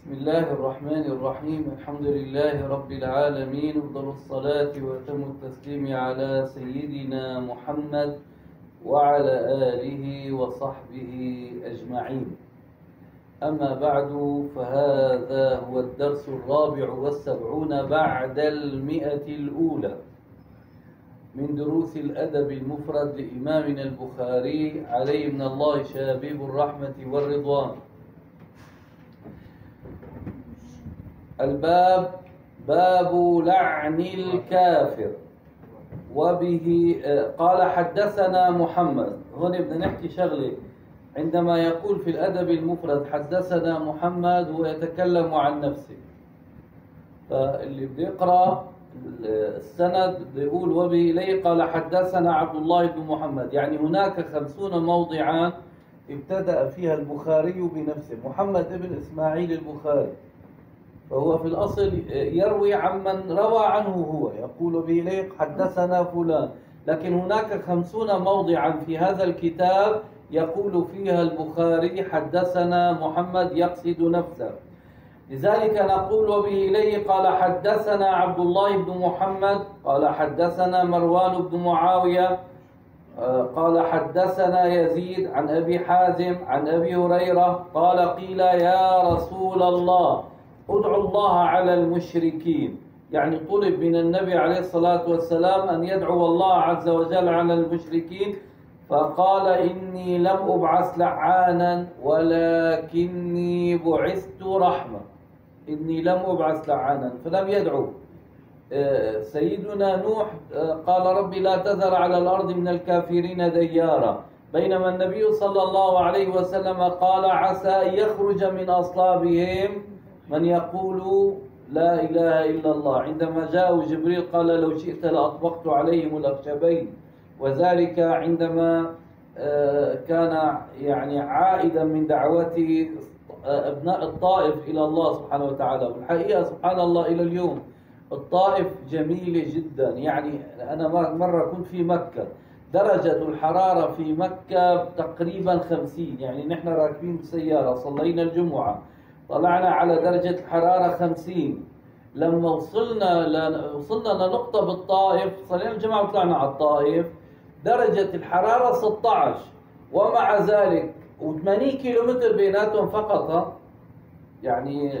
بسم الله الرحمن الرحيم. الحمد لله رب العالمين. أفضل الصلاة وأتم التسليم على سيدنا محمد وعلى آله وصحبه أجمعين. أما بعد فهذا هو الدرس الرابع والسبعون بعد المئة الأولى. من دروس الأدب المفرد لإمامنا البخاري عليه من الله شابيب الرحمة والرضوان. الباب باب لعن الكافر. وبه قال حدثنا محمد. هون بدنا نحكي شغلة. عندما يقول في الأدب المفرد حدثنا محمد هو يتكلم عن نفسه. فاللي بده يقرأ السند بده يقول وبه إليه قال حدثنا عبد الله بن محمد. يعني هناك خمسون موضعا ابتدأ فيها البخاري بنفسه. محمد ابن إسماعيل البخاري. فهو في الأصل يروي عمن روى عنه هو يقول به حدثنا فلان. لكن هناك خمسون موضعا في هذا الكتاب يقول فيها البخاري حدثنا محمد يقصد نفسه. لذلك نقول وبه إليه قال حدثنا عبد الله بن محمد قال حدثنا مروان بن معاوية قال حدثنا يزيد عن أبي حازم عن أبي هريرة قال قيل يا رسول الله ادعوا الله على المشركين. يعني طلب من النبي عليه الصلاة والسلام أن يدعو الله عز وجل على المشركين. فقال إني لم أبعث لعانا ولكني بعثت رحمة. إني لم أبعث لعانا فلم يدعو. سيدنا نوح قال ربي لا تذر على الأرض من الكافرين ديارا. بينما النبي صلى الله عليه وسلم قال عسى أن يخرج من أصلابهم من يقول لا إله إلا الله. عندما جاء جبريل قال لو شئت لأطبقت عليهم الأخشبين وذلك عندما كان يعني عائدا من دعوته أبناء الطائف إلى الله سبحانه وتعالى. والحقيقة سبحان الله إلى اليوم الطائف جميلة جدا. يعني أنا مرة كنت في مكة. درجة الحرارة في مكة تقريبا خمسين. يعني نحن راكبين بسيارة صلينا الجمعة. طلعنا على درجة الحرارة خمسين. لما وصلنا ل... وصلنا لنقطة بالطائف صلينا الجمعة وطلعنا على الطائف درجة الحرارة 16 ومع ذلك و80 كيلو متر بيناتهم فقط يعني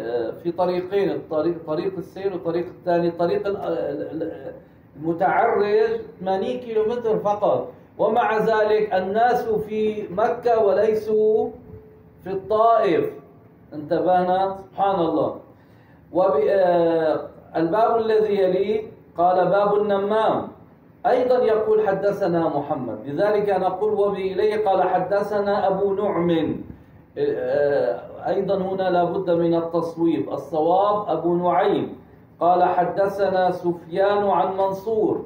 في طريقين الطريق طريق السير والطريق الثاني. طريق المتعرج 80 كيلو متر فقط. ومع ذلك الناس في مكة وليسوا في الطائف. انتبهنا. سبحان الله الباب الذي يليه قال باب النمام. أيضا يقول حدثنا محمد. لذلك نقول وبه إليه قال حدثنا أبو نعم. أيضا هنا لابد من التصويب. الصواب أبو نعيم. قال حدثنا سفيان عن منصور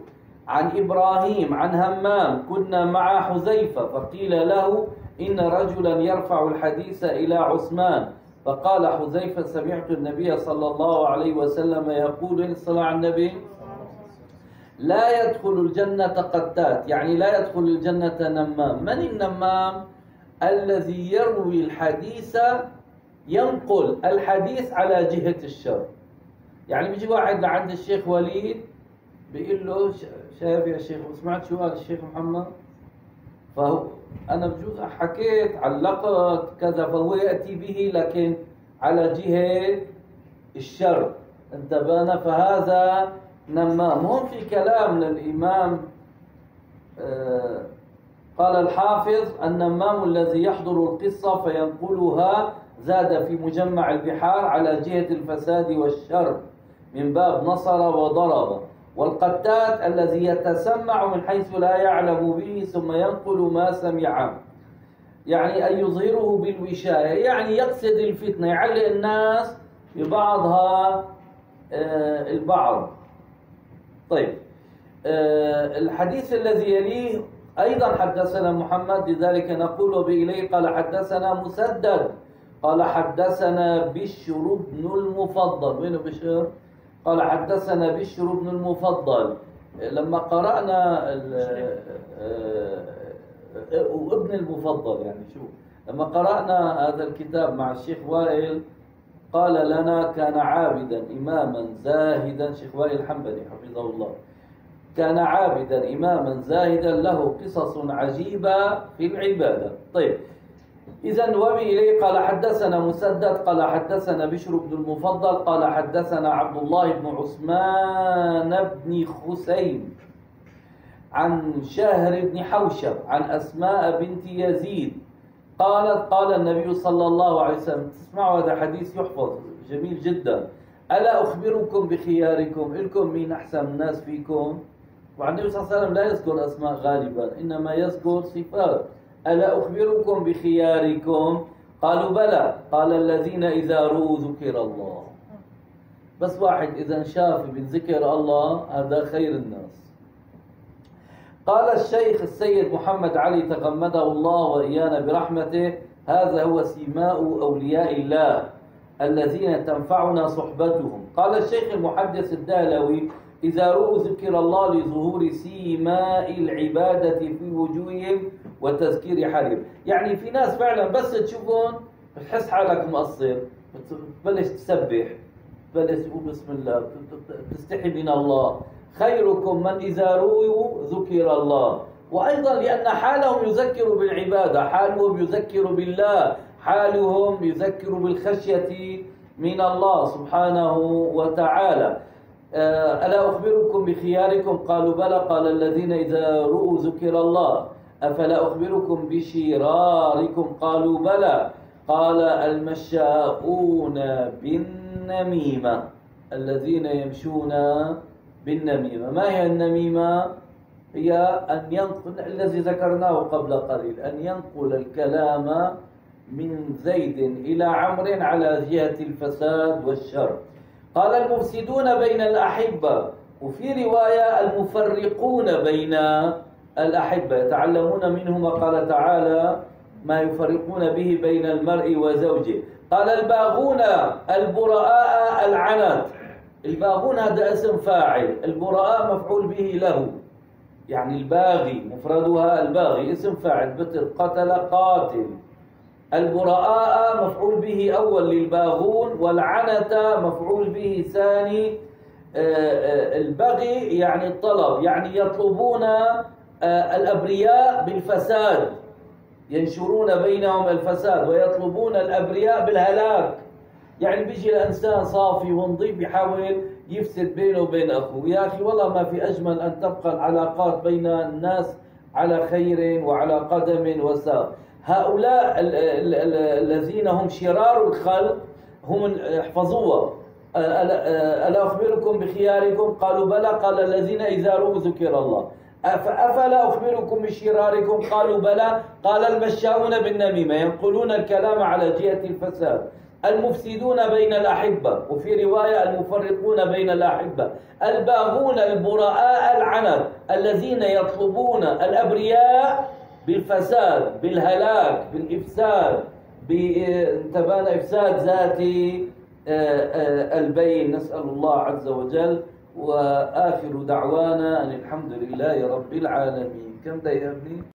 عن إبراهيم عن همام. كنا مع حذيفة فقيل له إن رجلا يرفع الحديث إلى عثمان. فقال حذيفة سمعت النبي صلى الله عليه وسلم يقول صلى على النبي لا يدخل الجنة قتات يعني لا يدخل الجنة نمام. من النمام؟ الذي يروي الحديث ينقل الحديث على جهة الشر. يعني بيجي واحد لعند الشيخ وليد بيقول له شايف يا شيخ سمعت شو قال الشيخ محمد؟ فهو أنا بجوز حكيت علقت كذا فهو يأتي به لكن على جهة الشر. انتبهنا فهذا نمام هون في كلام للإمام آه قال الحافظ النمام الذي يحضر القصة فينقلها زاد في مجمع البحار على جهة الفساد والشر. من باب نصر وضرب. والقتات الذي يتسمع من حيث لا يعلم به ثم ينقل ما سمع. يعني أن يظهره بالوشاية يعني يقصد الفتنة يعلق الناس ببعضها البعض. طيب الحديث الذي يليه أيضا حدثنا محمد لذلك نقول بإليه قال حدثنا مسدد قال حدثنا بشر بن المفضل. وين بشر؟ قال حدثنا بشر بن المفضل. لما قرأنا وابن المفضل يعني شو؟ لما قرأنا هذا الكتاب مع الشيخ وائل قال لنا كان عابدا إماما زاهدا. شيخ وائل الحنبلي حفظه الله. كان عابدا إماما زاهدا له قصص عجيبة في العبادة. طيب إذا وبه إليه قال حدثنا مسدد قال حدثنا بشر بن المفضل قال حدثنا عبد الله بن عثمان بن خسيم عن شاهر بن حوشب عن أسماء بنت يزيد. قالت قال النبي صلى الله عليه وسلم تسمعوا هذا حديث يحفظ جميل جدا. ألا أخبركم بخياركم؟ إلكم مين أحسن الناس فيكم؟ والنبي صلى الله عليه وسلم لا يذكر أسماء غالبا إنما يذكر صفات. ألا أخبركم بخياركم؟ قالوا بلى. قال الذين إذا رؤوا ذكر الله. بس واحد إذا شاف من ذكر الله هذا خير الناس. قال الشيخ السيد محمد علي تغمده الله وإيانا برحمته هذا هو سيماء أولياء الله الذين تنفعنا صحبتهم. قال الشيخ المحدث الدهلوي إذا رؤوا ذكر الله لظهور سيماء العبادة في وجوههم وتذكير حالهم يعني في ناس فعلا بس تشوفهم بتحس حالك مقصر. بتبلش تسبح بتبلش تقول بسم الله تستحي من الله. خيركم من إذا رؤوا ذكر الله. وأيضا لأن حالهم يذكر بالعبادة حالهم يذكر بالله حالهم يذكر بالخشية من الله سبحانه وتعالى. آه، ألا أخبركم بخياركم؟ قالوا بلى قال الذين إذا رؤوا ذكر الله. أفلا أخبركم بشراركم؟ قالوا بلى. قال المشاؤون بالنميمة الذين يمشون بالنميمة. ما هي النميمة؟ هي أن ينقل الذي ذكرناه قبل قليل أن ينقل الكلام من زيد إلى عمرو على جهة الفساد والشر. قال المفسدون بين الأحبة وفي رواية المفرقون بين الأحبة يتعلمون منه ما قال تعالى ما يفرقون به بين المرء وزوجه قال الباغون البراء العنت الباغون هذا اسم فاعل البراء مفعول به له. يعني الباغي مفردها الباغي اسم فاعل مثل قتل قاتل. البراء مفعول به أول للباغون والعنت مفعول به ثاني. آه، آه، البغي يعني الطلب يعني يطلبون الأبرياء بالفساد ينشرون بينهم الفساد ويطلبون الأبرياء بالهلاك. يعني بيجي الإنسان صافي ونظيف بيحاول يفسد بينه وبين أخوه. يا أخي والله ما في أجمل أن تبقى العلاقات بين الناس على خير وعلى قدم وساق هؤلاء الذين هم شرار الخلق هم احفظوها ألا أخبركم بخياركم؟ قالوا بلى قال الذين إذا ذكر الله. أفلا أخبركم بشراركم قالوا بلى. قال المشاؤون بالنميمة ينقلون الكلام على جهة الفساد. المفسدون بين الأحبة وفي رواية المفرقون بين الأحبة. الباغون البراء العنب الذين يطلبون الأبرياء بالفساد بالهلاك بالإفساد انتبهنا إفساد ذاتي آه، آه، البين. نسأل الله عز وجل وآخر دعوانا أن الحمد لله رب العالمين. كم دقيقة ابني؟